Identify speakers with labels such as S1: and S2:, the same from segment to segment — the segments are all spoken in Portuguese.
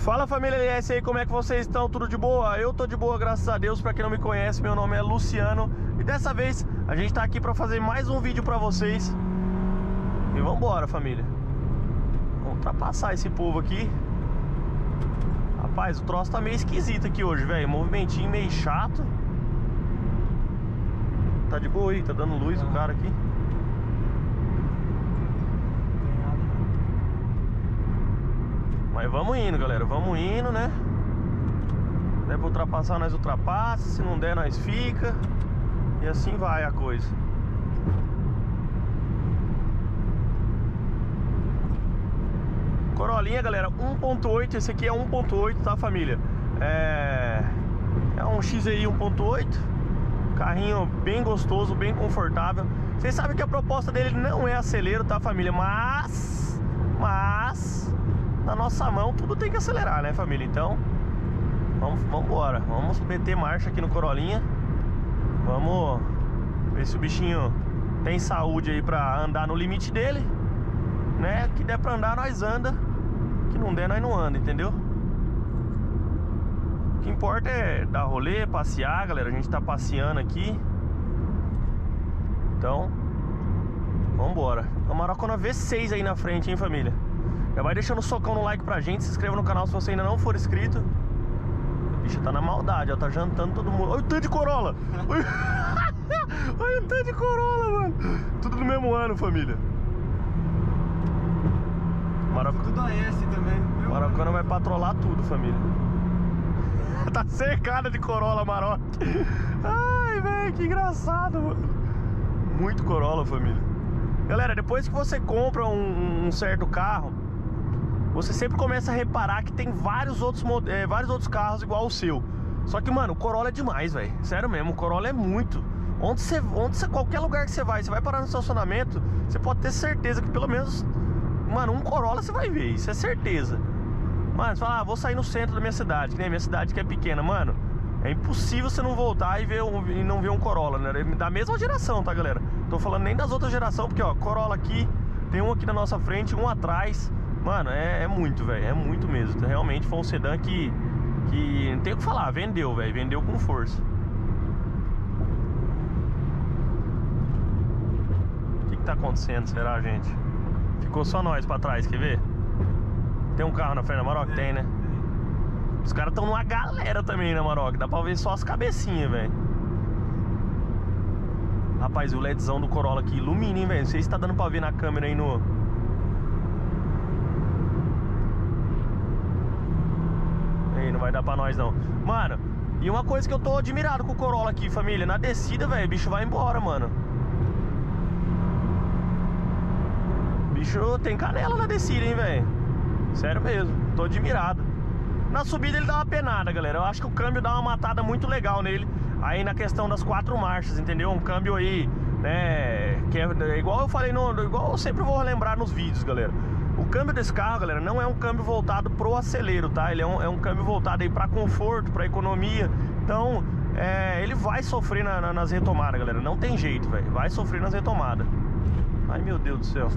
S1: Fala família LS aí, como é que vocês estão? Tudo de boa? Eu tô de boa, graças a Deus. Pra quem não me conhece, meu nome é Luciano. E dessa vez a gente tá aqui pra fazer mais um vídeo pra vocês. E vambora família. Vamos ultrapassar esse povo aqui. Rapaz, o troço tá meio esquisito aqui hoje, velho. Movimentinho meio chato. Tá de boa aí, tá dando luz o cara aqui Mas vamos indo, galera. Vamos indo, né? Der pra ultrapassar, nós ultrapassa. Se não der, nós fica. E assim vai a coisa. Corolinha, galera, 1.8. Esse aqui é 1.8, tá, família? É... É um XI 1.8. Carrinho bem gostoso, bem confortável. Vocês sabem que a proposta dele não é acelero, tá, família? Mas... Mas na nossa mão, tudo tem que acelerar, né, família? Então, vamos, vamos embora. Vamos meter marcha aqui no Corolinha. Vamos ver se o bichinho tem saúde aí pra andar no limite dele. Né? Que der pra andar, nós anda. Que não der, nós não anda, entendeu? O que importa é dar rolê, passear, galera. A gente tá passeando aqui. Então, vamos embora. A Marocona V6 aí na frente, hein, família? Já vai deixando um socão no like pra gente, se inscreva no canal se você ainda não for inscrito. A bicha tá na maldade, ó, tá jantando todo mundo. Olha o tanto de Corolla! Olha o tanto de Corolla, mano! Tudo no mesmo ano, família.
S2: Marac... Tudo AS também.
S1: Marocana vai patrolar tudo, família. tá cercada de Corolla Maroc. Ai, velho, que engraçado, mano. Muito Corolla, família. Galera, depois que você compra um, um certo carro, você sempre começa a reparar que tem vários outros, é, vários outros carros igual o seu. Só que, mano, o Corolla é demais, velho. Sério mesmo, o Corolla é muito. Onde você, onde você, qualquer lugar que você vai, você vai parar no estacionamento, você pode ter certeza que pelo menos, mano, um Corolla você vai ver, isso é certeza. Mano, você fala, ah, vou sair no centro da minha cidade, que nem a minha cidade que é pequena, mano. É impossível você não voltar e, ver um, e não ver um Corolla, né? Da mesma geração, tá, galera? Tô falando nem das outras gerações, porque, ó, Corolla aqui, tem um aqui na nossa frente, um atrás. Mano, é, é muito, velho. É muito mesmo. Realmente foi um sedã que. Que não tem o que falar, vendeu, velho. Vendeu com força. O que, que tá acontecendo, será, gente? Ficou só nós pra trás, quer ver? Tem um carro na frente da Maroc? Tem, né? Os caras tão numa galera também na Maroc. Dá pra ver só as cabecinhas, velho. Rapaz, o LEDzão do Corolla aqui ilumina, hein, velho? Não sei se tá dando pra ver na câmera aí no, não vai dar pra nós não. Mano, e uma coisa que eu tô admirado com o Corolla aqui, família Na descida, velho, o bicho vai embora, mano. Bicho tem canela na descida, hein, velho. Sério mesmo, tô admirado. Na subida ele dá uma penada, galera. Eu acho que o câmbio dá uma matada muito legal nele Aí na questão das quatro marchas, entendeu? Um câmbio aí, né Que é igual eu falei, no, igual eu sempre vou lembrar nos vídeos, galera o câmbio desse carro, galera, não é um câmbio voltado pro acelero, tá? Ele é um, é um câmbio voltado aí pra conforto, pra economia. Então, é, ele vai sofrer na, na, nas retomadas, galera. Não tem jeito, velho. Vai sofrer nas retomadas. Ai, meu Deus do céu.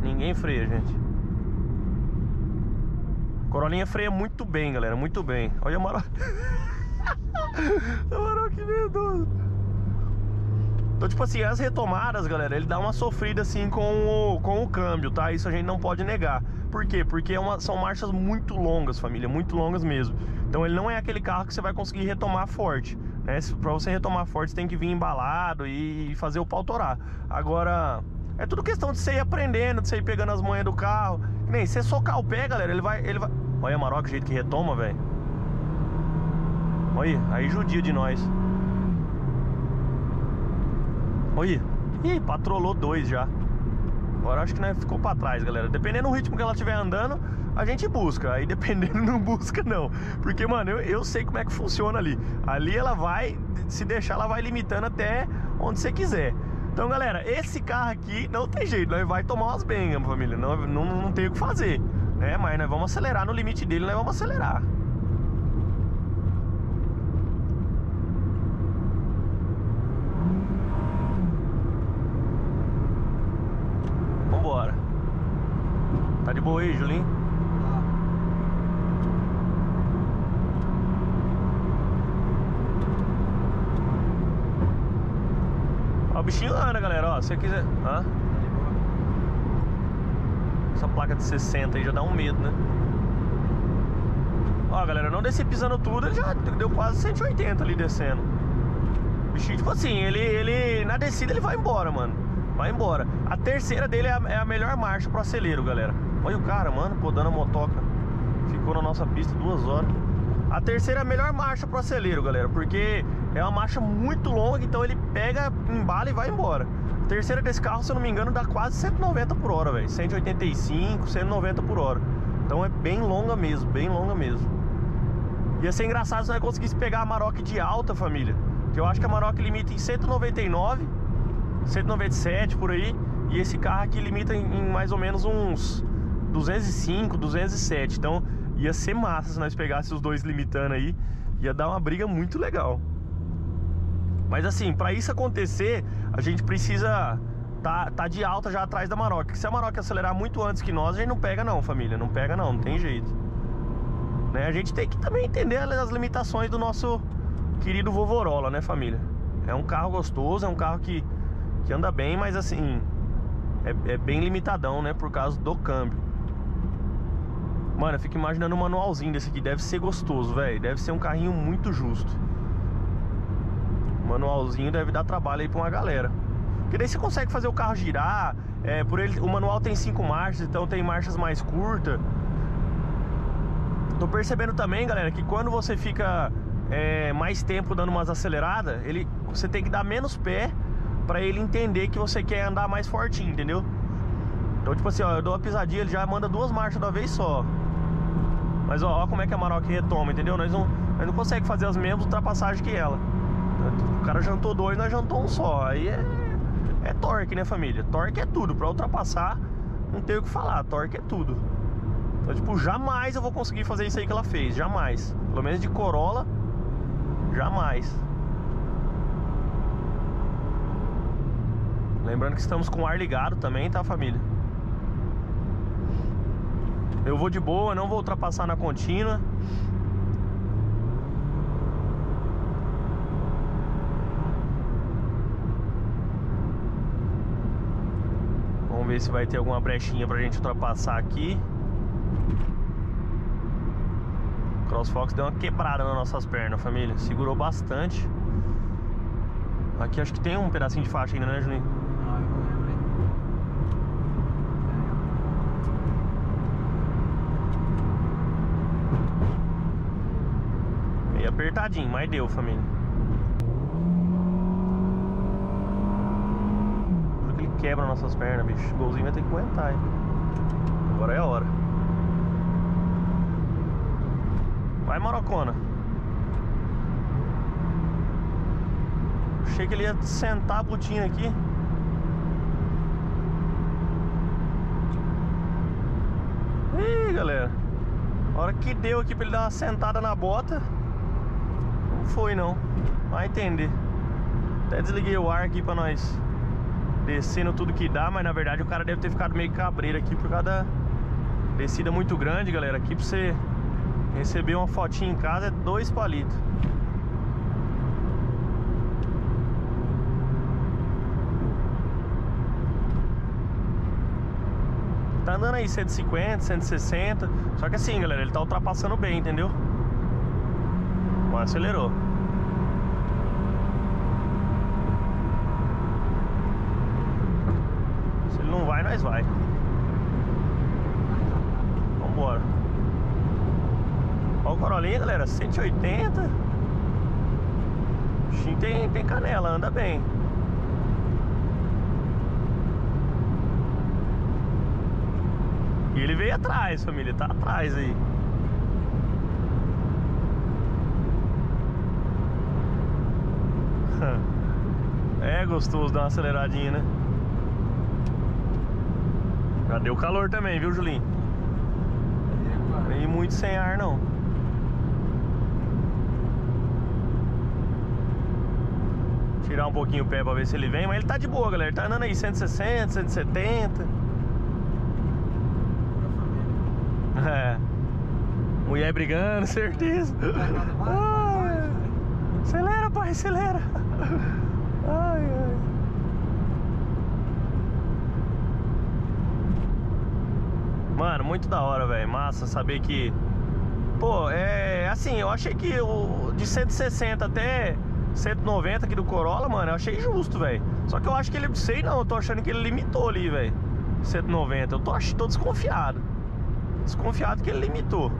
S1: Ninguém freia, gente. Corolinha freia muito bem, galera. Muito bem. Olha a Maroc. a Maroc medroso. Então, tipo assim, as retomadas, galera, ele dá uma sofrida assim com o, com o câmbio, tá? Isso a gente não pode negar. Por quê? Porque é uma, são marchas muito longas, família, muito longas mesmo. Então ele não é aquele carro que você vai conseguir retomar forte, né? Pra você retomar forte, você tem que vir embalado e fazer o pau torar. Agora, é tudo questão de você ir aprendendo, de você ir pegando as manhas do carro. Nem, você socar o pé, galera, ele vai... Ele vai... Olha a Maroc, o jeito que retoma, velho. Olha, aí judia de nós. Olha. Ih, patrolou dois já. Agora acho que né, ficou pra trás, galera. Dependendo do ritmo que ela estiver andando, a gente busca. Aí dependendo, não busca, não. Porque, mano, eu, eu sei como é que funciona ali. Ali ela vai, se deixar, ela vai limitando até onde você quiser. Então, galera, esse carro aqui não tem jeito. Nós vai tomar umas bengas, família. Não, não, não tem o que fazer. Né? Mas nós vamos acelerar no limite dele, nós vamos acelerar. de boa aí, Julinho? Ó, o bichinho lá, galera? Ó, se você quiser... Hã? Tá Essa placa de 60 aí já dá um medo, né? Ó, galera, não desci pisando tudo, ele já deu quase 180 ali descendo. O bichinho, tipo assim, ele, ele... Na descida ele vai embora, mano vai embora. A terceira dele é a, é a melhor marcha pro acelero, galera. Olha o cara, mano, pô, dando a motoca. Ficou na nossa pista duas horas. A terceira é a melhor marcha pro acelero, galera, porque é uma marcha muito longa, então ele pega, embala e vai embora. A terceira desse carro, se eu não me engano, dá quase 190 por hora, velho. 185, 190 por hora. Então é bem longa mesmo, bem longa mesmo. Ia ser engraçado se nós conseguisse pegar a Maroc de alta, família. Que eu acho que a Maroc limita em 199, 197 por aí. E esse carro aqui limita em, em mais ou menos uns 205, 207. Então ia ser massa se nós pegássemos os dois limitando aí. Ia dar uma briga muito legal. Mas assim, para isso acontecer, a gente precisa tá, tá de alta já atrás da Maroc. Se a Maroc acelerar muito antes que nós, a gente não pega não, família. Não pega não, não tem jeito. Né? A gente tem que também entender as limitações do nosso querido Vovorola, né, família? É um carro gostoso, é um carro que, que anda bem, mas assim, é, é bem limitadão, né, por causa do câmbio. Mano, eu fico imaginando um manualzinho desse aqui, deve ser gostoso, velho. Deve ser um carrinho muito justo. O manualzinho deve dar trabalho aí pra uma galera. Porque daí você consegue fazer o carro girar. É, por ele, o manual tem cinco marchas, então tem marchas mais curtas. Tô percebendo também, galera, que quando você fica é, mais tempo dando umas aceleradas, ele, você tem que dar menos pé para ele entender que você quer andar mais fortinho, entendeu? Então, tipo assim, ó, eu dou uma pisadinha, ele já manda duas marchas uma vez só. Mas ó, ó como é que a Maroc retoma, entendeu? Nós não, nós não conseguimos fazer as mesmas ultrapassagens que ela. O cara jantou dois, nós jantou um só. Aí é, é torque, né, família? Torque é tudo. Pra ultrapassar, não tem o que falar. Torque é tudo. Então, tipo, jamais eu vou conseguir fazer isso aí que ela fez. Jamais. Pelo menos de Corolla, jamais. Lembrando que estamos com o ar ligado também, tá, família? Eu vou de boa, não vou ultrapassar na contínua. Vamos ver se vai ter alguma brechinha pra gente ultrapassar aqui. CrossFox deu uma quebrada nas nossas pernas, família. Segurou bastante. Aqui acho que tem um pedacinho de faixa ainda, né, Juninho? Ah, eu não lembro. Meio apertadinho, mas deu, família. Porque ele quebra nossas pernas, bicho. O golzinho vai ter que aguentar, hein? Agora é a hora. Vai, Marocona. Achei que ele ia sentar a botinha aqui. Ih, galera. A hora que deu aqui pra ele dar uma sentada na bota. Foi, não. Vai entender. Até desliguei o ar aqui pra nós descendo tudo que dá, mas na verdade o cara deve ter ficado meio cabreiro aqui por causa da descida muito grande, galera. Aqui pra você Receber uma fotinha em casa é dois palitos. Tá andando aí 150, 160 Só que assim, galera, ele tá ultrapassando bem, entendeu? Bom, acelerou. Se ele não vai, nós vai. Vambora. Olha o Corolinha, galera, 180 Xim tem, tem canela, anda bem. E ele veio atrás, família, tá atrás aí É gostoso dar uma aceleradinha, né? Já deu calor também, viu, Julinho? Nem muito sem ar, não. Tirar um pouquinho o pé pra ver se ele vem Mas ele tá de boa, galera. Ele tá andando aí 160, 170 É. Mulher brigando, certeza. Acelera, pai, acelera Ai, ai Mano, muito da hora, velho. Massa saber que. Pô, é assim, eu achei que o de 160 até 190 aqui do Corolla, mano, eu achei justo, velho. Só que eu acho que ele, sei não, eu tô achando que ele limitou ali, velho. 190. Eu tô, tô desconfiado. Desconfiado que ele limitou.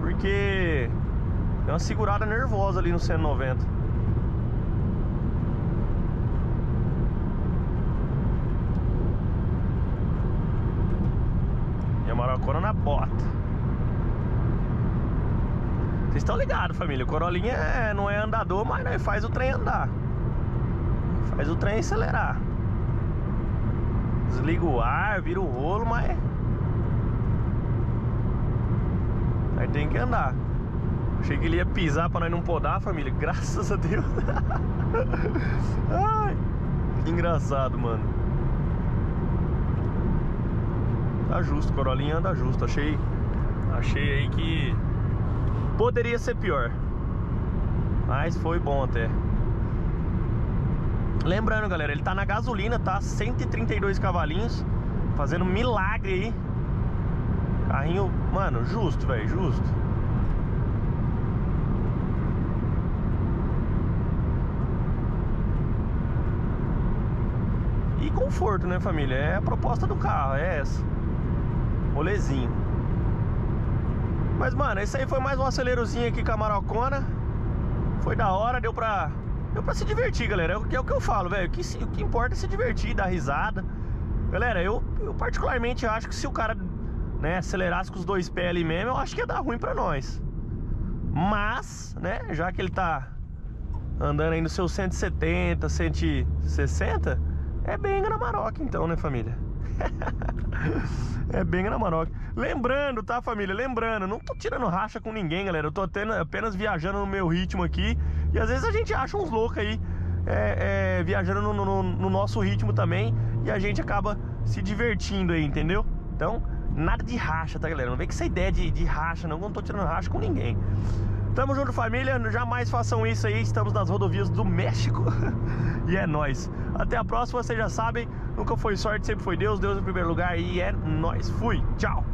S1: Porque deu uma segurada nervosa ali no 190. E a maracona na bota. Vocês estão ligados, família. O Corolinha é, não é andador, mas né, faz o trem andar. Faz o trem acelerar. Desliga o ar, vira o rolo, mas. Aí tem que andar. Achei que ele ia pisar pra nós não podar, família. Graças a Deus. Ai, que engraçado, mano. Tá justo, Corolinha anda justo. Achei. Achei aí que Poderia ser pior. Mas foi bom até. Lembrando, galera, ele tá na gasolina, tá? 132 cavalinhos. Fazendo milagre aí. Carrinho, mano, justo, velho, justo. E conforto, né, família? É a proposta do carro, é essa. Rolezinho. Mas, mano, esse aí foi mais um acelerozinho aqui com a Marocona. Foi da hora, deu pra, deu pra se divertir, galera. É o que, é eu falo, velho. O que, o que importa é se divertir, dar risada. Galera, eu, eu particularmente acho que se o cara né, acelerasse com os dois pés ali mesmo, eu acho que ia dar ruim pra nós. Mas, né, já que ele tá andando aí no seu 170, 160, é bem na Maroc então, né, família? é bem na Maroc. Lembrando, tá, família? Lembrando, não tô tirando racha com ninguém, galera. Eu tô apenas viajando no meu ritmo aqui. E às vezes a gente acha uns loucos aí é, é, viajando no, no, no nosso ritmo também. E a gente acaba se divertindo aí, entendeu? Então, nada de racha, tá, galera? Não vem com essa ideia de, de racha, não. Não tô tirando racha com ninguém. Tamo junto, família. Jamais façam isso aí. Estamos nas rodovias do México. e é nóis. Até a próxima, vocês já sabem. Nunca foi sorte, sempre foi Deus. Deus em primeiro lugar. E é nóis. Fui. Tchau.